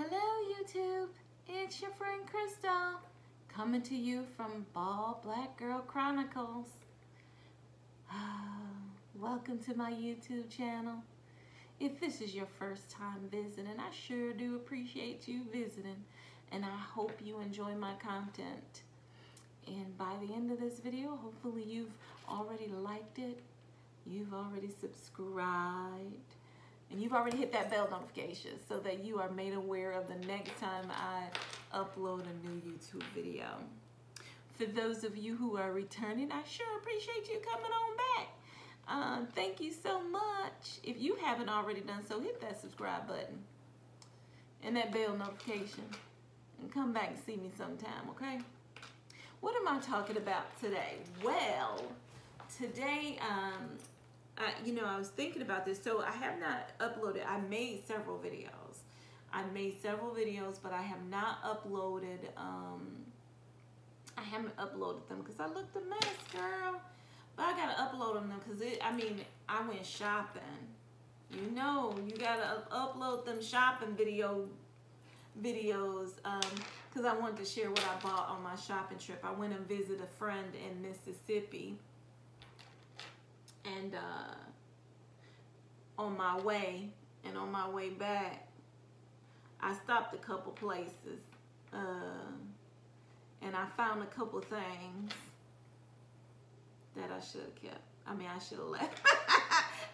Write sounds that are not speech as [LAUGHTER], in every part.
Hello YouTube, it's your friend Crystal, coming to you from Bald Black Girl Chronicles. [SIGHS] Welcome to my YouTube channel. If this is your first time visiting, I sure do appreciate you visiting and I hope you enjoy my content. And by the end of this video, hopefully you've already liked it, you've already subscribed, and you've already hit that bell notification so that you are made aware of the next time I upload a new YouTube video. For those of you who are returning, I sure appreciate you coming on back. Uh, thank you so much. If you haven't already done so, hit that subscribe button and that bell notification and come back and see me sometime, okay? What am I talking about today? Well, today, um, You know, I was thinking about this. So I have not uploaded, I made several videos. I made several videos, but I have not uploaded, um, I haven't uploaded them because I looked a mess, girl. But I gotta upload them because it, I mean, I went shopping. You know, you gotta upload them shopping video videos because um, I wanted to share what I bought on my shopping trip. I went and visited a friend in Mississippi and uh, on my way and on my way back, I stopped a couple places uh, and I found a couple things that I should have kept. I mean, I should have left. [LAUGHS]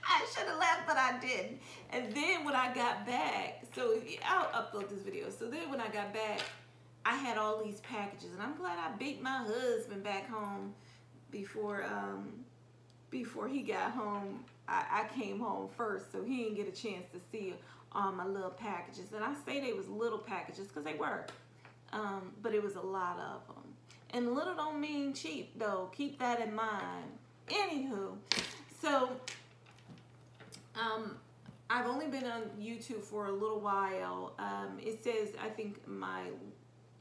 I should have left, but I didn't. And then when I got back, so I'll upload this video. So then when I got back, I had all these packages, and I'm glad I beat my husband back home before um, before he got home. I, I came home first, so he didn't get a chance to see all my little packages. And I say they was little packages because they were, um, but it was a lot of them. And little don't mean cheap, though. Keep that in mind. Anywho, so um, I've only been on YouTube for a little while. Um, it says, I think my,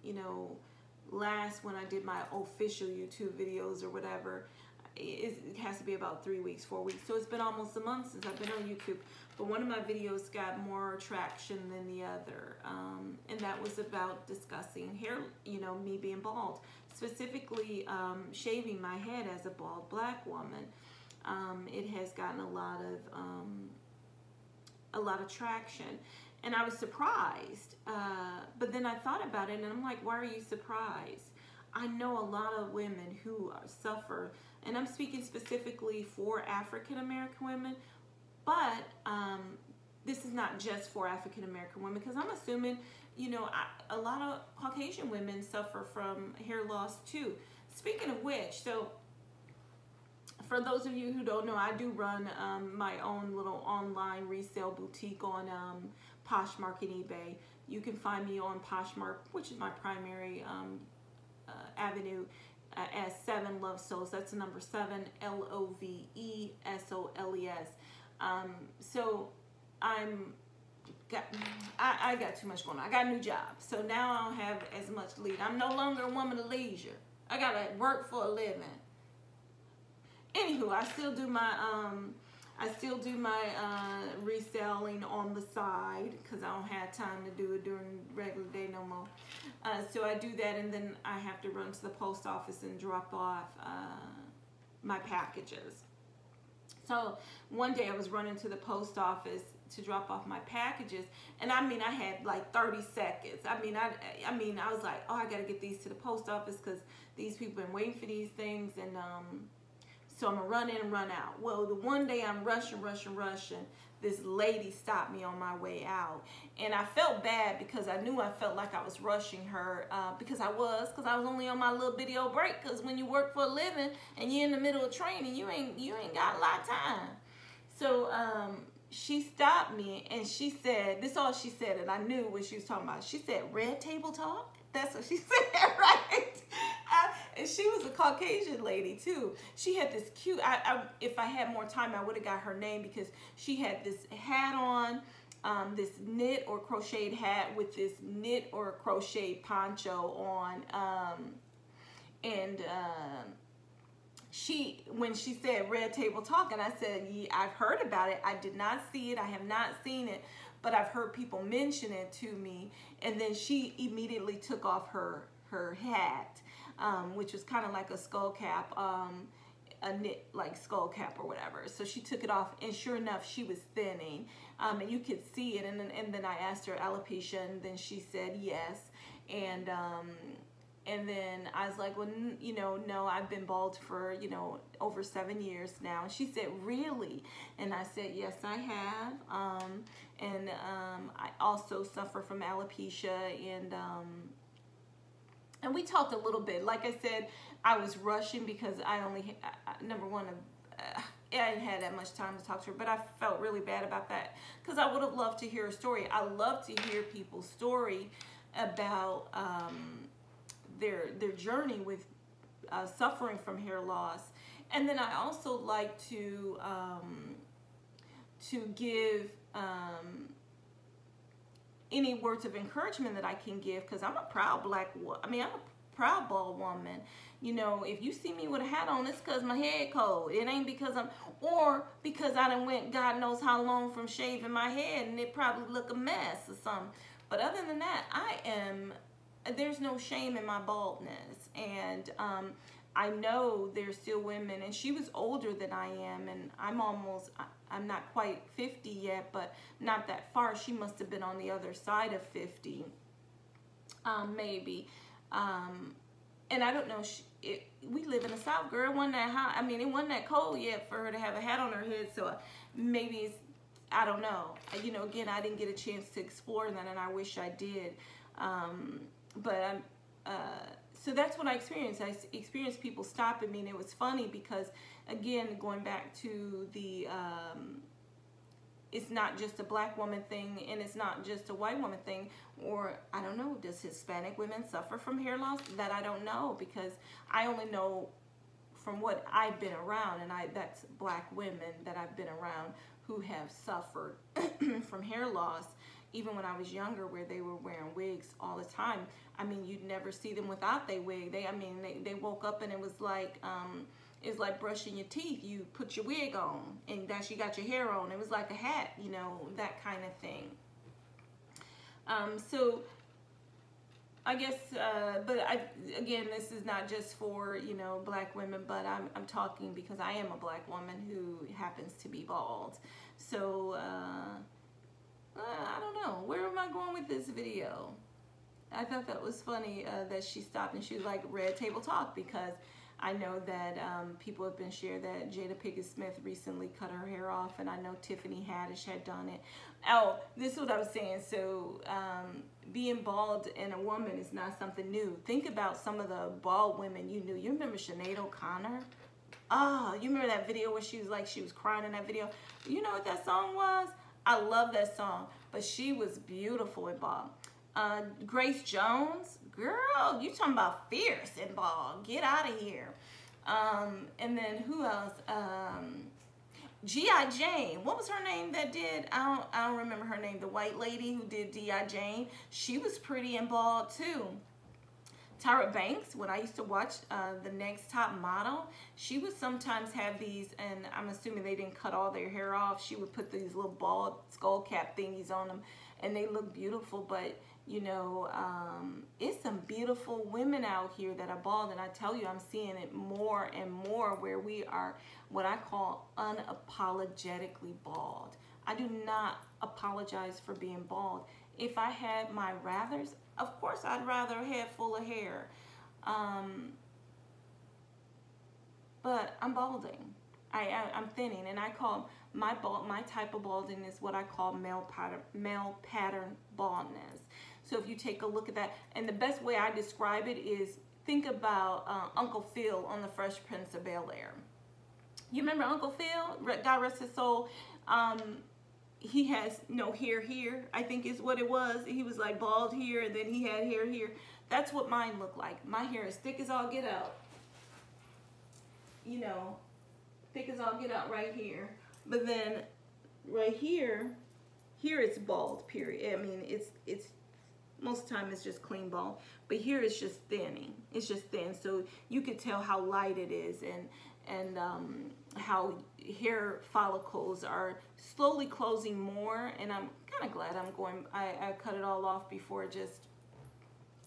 you know, last when I did my official YouTube videos or whatever, it has to be about three weeks, four weeks. So it's been almost a month since I've been on YouTube. But one of my videos got more traction than the other. Um, and that was about discussing hair, you know, me being bald. Specifically, um, shaving my head as a bald black woman. Um, it has gotten a lot of, um, a lot of traction. And I was surprised. Uh, but then I thought about it and I'm like, why are you surprised? I know a lot of women who suffer and I'm speaking specifically for African American women, but um, this is not just for African American women because I'm assuming, you know, I, a lot of Caucasian women suffer from hair loss too. Speaking of which, so for those of you who don't know, I do run um, my own little online resale boutique on um, Poshmark and eBay. You can find me on Poshmark, which is my primary um, uh, avenue uh, as Seven Love Soles. That's the number seven, L O V E S O L E S. Um, so I'm got I, I got too much going on. I got a new job, so now I don't have as much lead. I'm no longer a woman of leisure. I gotta work for a living. Anywho, I still do my um I still do my uh, reselling on the side because I don't have time to do it during regular day no more. Uh, so I do that and then I have to run to the post office and drop off uh, my packages. So one day I was running to the post office to drop off my packages and I mean I had like 30 seconds. I mean I I mean I was like, "Oh, I got to get these to the post office cuz these people been waiting for these things and um so I'm gonna run in and run out. Well, the one day I'm rushing, rushing, rushing, this lady stopped me on my way out. And I felt bad because I knew I felt like I was rushing her uh, because I was, because I was only on my little video break. Because when you work for a living and you're in the middle of training, you ain't, you ain't got a lot of time. So um, she stopped me and she said, this all she said, and I knew what she was talking about. She said, red table talk? That's what she [LAUGHS] said, right? And she was a Caucasian lady too. She had this cute, I, I if I had more time, I would have got her name because she had this hat on, um, this knit or crocheted hat with this knit or crocheted poncho on. Um, and um, she, when she said Red Table Talk, and I said, yeah, I've heard about it. I did not see it. I have not seen it. but I've heard people mention it to me. And then she immediately took off her her hat, um, which was kind of like a skull cap. Um, a knit like skull cap or whatever. So she took it off and sure enough, she was thinning um, and you could see it. And then, and then I asked her alopecia and then she said yes. And, um, and then I was like, well, you know, no, I've been bald for, you know, over seven years now. And she said, really? And I said, yes, I have. Um, and um, I also suffer from alopecia and, um, and we talked a little bit. Like I said, I was rushing because I only, I, number one, uh, I didn't have that much time to talk to her, but I felt really bad about that because I would have loved to hear a story. I love to hear people's story about um, their their journey with uh, suffering from hair loss, and then I also like to um, to give um, any words of encouragement that I can give because I'm a proud black. I mean, I'm a proud bald woman. You know, if you see me with a hat on, it's because my head cold. It ain't because I'm, or because I done went God knows how long from shaving my head and it probably look a mess or something. But other than that, I am, there's no shame in my baldness. And um, I know there's still women, and she was older than I am, and I'm almost, I'm not quite 50 yet, but not that far. She must have been on the other side of 50, um, maybe. Um, and I don't know, she, it, we live in the South, girl. It wasn't that hot. I mean, it wasn't that cold yet for her to have a hat on her head. So maybe it's, I don't know. You know, again, I didn't get a chance to explore that, and I wish I did. Um, but I'm, uh, so that's what I experienced. I experienced people stopping me, and it was funny because, again, going back to the, um, it's not just a black woman thing, and it's not just a white woman thing, or I don't know, does Hispanic women suffer from hair loss? That I don't know because I only know from what I've been around, and I that's black women that I've been around who have suffered [CLEARS THROAT] from hair loss even when I was younger where they were wearing wigs all the time. I mean, you'd never see them without their wig. They, I mean, they, they woke up and it was like, um, it's like brushing your teeth. You put your wig on and that's you got your hair on. It was like a hat, you know, that kind of thing. Um, so I guess, uh, but I, again, this is not just for, you know, black women, but I'm, I'm talking because I am a black woman who happens to be bald. So, uh, uh, I don't know. Where am I going with this video? I thought that was funny uh, that she stopped and she was like, Red Table Talk, because I know that um, people have been shared that Jada Pinkett Smith recently cut her hair off, and I know Tiffany Haddish had done it. Oh, this is what I was saying. So, um, being bald in a woman is not something new. Think about some of the bald women you knew. You remember Sinead O'Connor? Oh, you remember that video where she was like, she was crying in that video? You know what that song was? I love that song, but she was beautiful in ball. Uh, Grace Jones, girl, you talking about fierce in ball. Get out of here. Um, and then who else? Um, G.I. Jane. What was her name that did? I don't, I don't remember her name. The white lady who did G.I. Jane. She was pretty in ball too. Tyra Banks, when I used to watch uh, the Next Top Model, she would sometimes have these, and I'm assuming they didn't cut all their hair off. She would put these little bald skull cap thingies on them, and they look beautiful. But you know, um, it's some beautiful women out here that are bald, and I tell you, I'm seeing it more and more where we are what I call unapologetically bald. I do not apologize for being bald. If I had my rathers, of course, I'd rather a head full of hair. Um, but I'm balding. I, I am thinning, and I call my bald my type of balding is what I call male pattern male pattern baldness. So if you take a look at that, and the best way I describe it is think about uh, Uncle Phil on the Fresh Prince of Bel Air. You remember Uncle Phil? God rest his soul. Um, he has no hair here, I think is what it was. He was like bald here and then he had hair here. That's what mine looked like. My hair is thick as all get out. You know, thick as all get out right here. But then right here, here it's bald, period. I mean, it's, it's, most of the time it's just clean bald. But here it's just thinning. It's just thin. So you could tell how light it is and, and um, how hair follicles are slowly closing more and I'm kind of glad I'm going, I, I cut it all off before just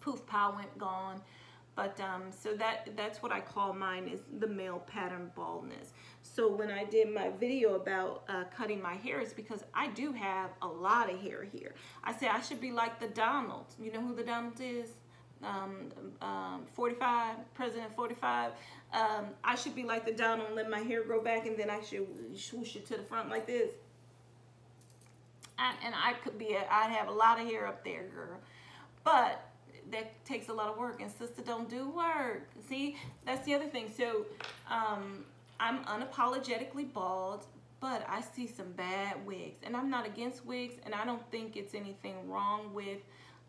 poof, pow, went gone. But um, so that that's what I call mine is the male pattern baldness. So when I did my video about uh, cutting my hair, it's because I do have a lot of hair here. I said I should be like the Donald. You know who the Donald is? Um, um, 45, President 45. Um, I should be like the Donald and let my hair grow back and then I should swoosh it to the front like this. I, and I could be, i I'd have a lot of hair up there, girl. But that takes a lot of work and sister don't do work. See, that's the other thing. So um, I'm unapologetically bald, but I see some bad wigs and I'm not against wigs and I don't think it's anything wrong with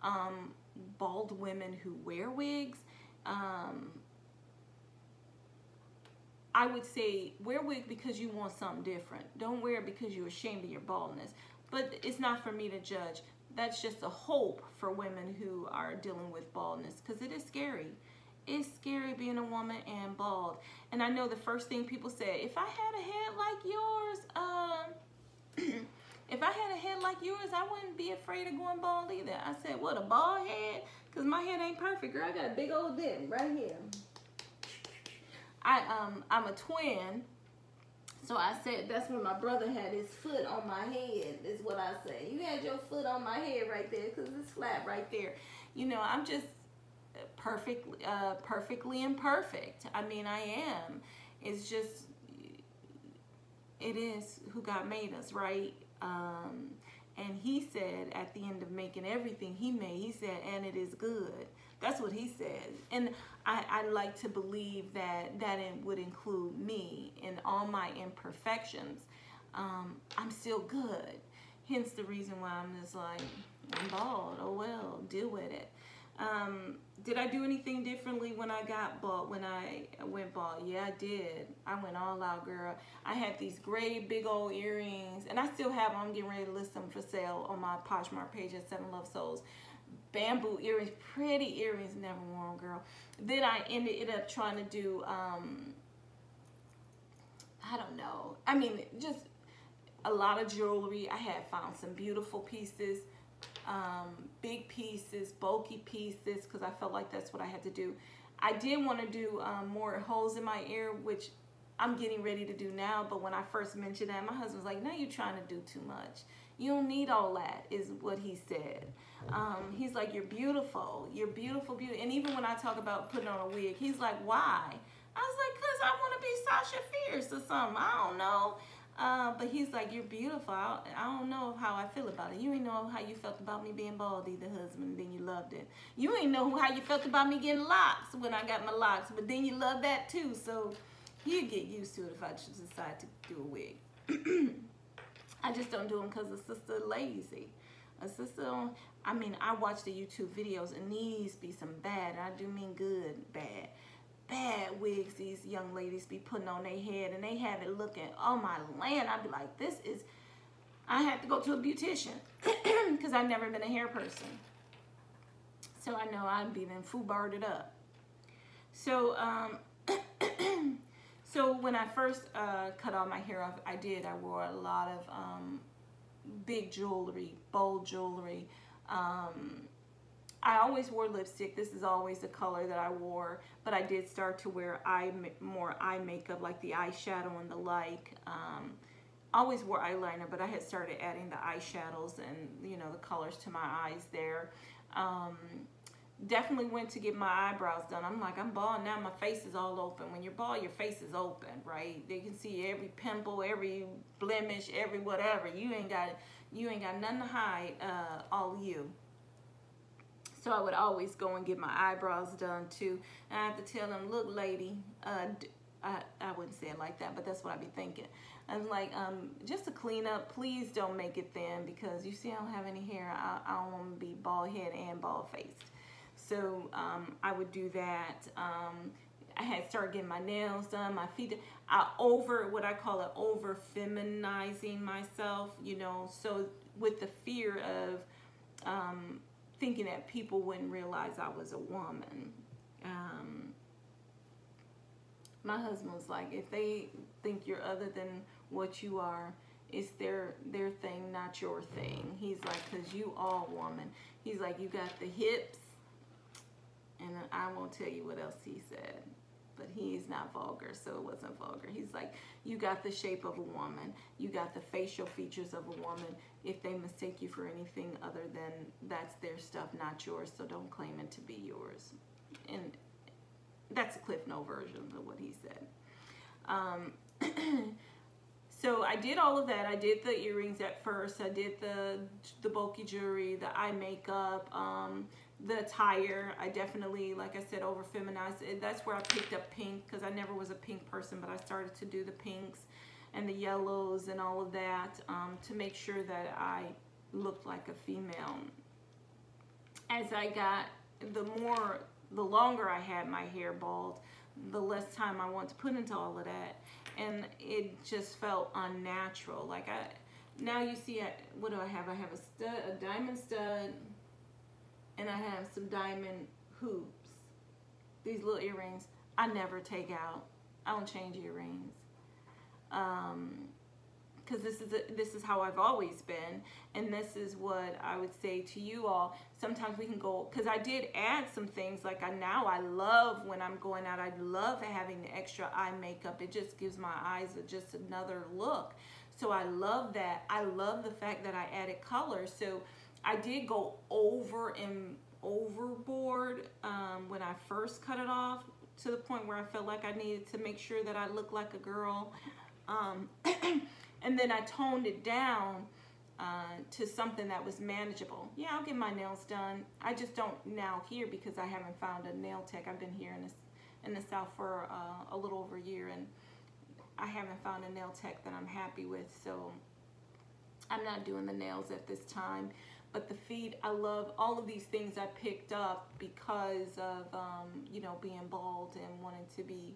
um, bald women who wear wigs. Um, I would say wear wig because you want something different. Don't wear it because you're ashamed of your baldness. But it's not for me to judge. That's just a hope for women who are dealing with baldness because it is scary. It's scary being a woman and bald. And I know the first thing people say, if I had a head like yours, um, [CLEARS THROAT] if I had a like yours, I wouldn't be afraid of going bald either. I said, what, a bald head? Because my head ain't perfect, girl. I got a big old dip right here. I, um, I'm a twin, so I said, that's when my brother had his foot on my head, is what I say. You had your foot on my head right there because it's flat right there. You know, I'm just perfectly, uh, perfectly imperfect. I mean, I am. It's just, it is who God made us, right? Um, said at the end of making everything he made, he said, and it is good. That's what he said. And I, I like to believe that that would include me and all my imperfections. Um, I'm still good. Hence the reason why I'm just like, I'm bald. Oh well, deal with it. Um, did I do anything differently when I got bald, when I went bald? Yeah, I did. I went all out, girl. I had these gray big old earrings, and I still have them. I'm getting ready to list them for sale on my Poshmark page at Seven Love Soles bamboo earrings, pretty earrings, never worn, girl. Then I ended up trying to do, um, I don't know. I mean, just a lot of jewelry. I had found some beautiful pieces, um, big pieces, bulky pieces, because I felt like that's what I had to do. I did want to do um, more holes in my ear, which I'm getting ready to do now. But when I first mentioned that, my husband's like, no, you're trying to do too much. You don't need all that, is what he said. Um, he's like, you're beautiful. You're beautiful, beautiful. And even when I talk about putting on a wig, he's like, why? I was like, because I want to be Sasha Fierce or something. I don't know. Uh, but he's like, you're beautiful. I, I, don't know how I feel about it. You ain't know how you felt about me being bald either, husband, then you loved it. You ain't know how you felt about me getting locks when I got my locks, but then you love that too. So you get used to it if I just decide to do a wig. [CLEARS THROAT] I just don't do them because the sister lazy. A sister, I mean, I watch the YouTube videos and these be some bad, I do mean good, bad, bad wigs these young ladies be putting on their head and they have it looking, oh my land, I'd be like, this is, I had to go to a beautician [CLEARS THROAT] because I've never been a hair person. So I know I'd be then foo-barred it up. So, um, [CLEARS THROAT] so when I first uh, cut all my hair off, I did. I wore a lot of um, big jewelry, bold jewelry. Um, I always wore lipstick. This is always the color that I wore, but I did start to wear eye more eye makeup, like the eyeshadow and the like. Um, always wore eyeliner, but I had started adding the eyeshadows and you know the colors to my eyes there. Um, definitely went to get my eyebrows done. I'm like, I'm bald now. My face is all open. When you're bald, your face is open, right? They can see every pimple, every blemish, every whatever. You ain't got you ain't got nothing to hide. Uh, all you. So I would always go and get my eyebrows done too. And I have to tell them, look, lady, uh, I, I wouldn't say it like that, but that's what I'd be thinking. I'm like, um, just to clean up, please don't make it thin because you see I don't have any hair. I, I don't want to be bald head and bald faced. So um, I would do that. Um, I had started getting my nails done, my feet. I over what I call it over feminizing myself, you know. So with the fear of um, thinking that people wouldn't realize I was a woman. Um, my husband was like, if they think you're other than what you are, it's their their thing, not your thing. He's like, cause you all woman. He's like, you got the hips, and I won't tell you what else he said, but he's not vulgar, so it wasn't vulgar. He's like, you got the shape of a woman, you got the facial features of a woman. If they mistake you for anything other than that's their stuff, not yours, so don't claim it to be yours. And that's a Cliff Note version of what he said. Um, [CLEARS THROAT] so I did all of that. I did the earrings at first. I did the the bulky jewelry, the eye makeup, um, the attire. I definitely, like I said, over feminized. That's where I picked up pink because I never was a pink person, but I started to do the pinks and the yellows and all of that um, to make sure that I looked like a female. As I got, the more, the longer I had my hair bald, the less time I want to put into all of that. And it just felt unnatural. Like I, now you see, I, what do I have? I have a stud, a diamond stud, and I have some diamond hoops. These little earrings I never take out. I don't change earrings. Um, because this is a, this is how I've always been, and this is what I would say to you all. Sometimes we can go because I did add some things like I now I love when I'm going out. I love having the extra eye makeup. It just gives my eyes a, just another look. So I love that. I love the fact that I added color. So I did go over and overboard um, when I first cut it off to the point where I felt like I needed to make sure that I looked like a girl. Um, [CLEARS THROAT] and then I toned it down uh, to something that was manageable. Yeah, I'll get my nails done. I just don't now here because I haven't found a nail tech. I've been here in the, in the South for uh, a little over a year and I haven't found a nail tech that I'm happy with. So I'm not doing the nails at this time. But the feet, I love all of these things I picked up because of, um, you know, being bald and wanting to be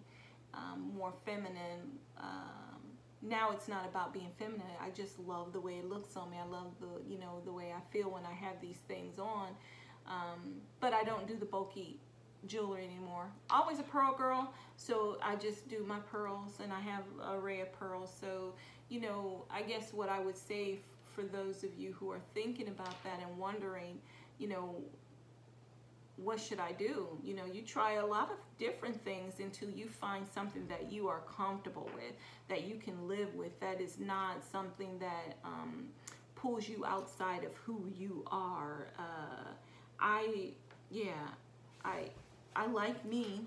um, more feminine. Um, now it's not about being feminine. I just love the way it looks on me. I love the, you know, the way I feel when I have these things on. Um, but I don't do the bulky jewelry anymore. Always a pearl girl, so I just do my pearls and I have an array of pearls. So, you know, I guess what I would say for those of you who are thinking about that and wondering, you know, what should I do? You know, you try a lot of different things until you find something that you are comfortable with, that you can live with, that is not something that um, pulls you outside of who you are. Uh, I, yeah, I, I like me.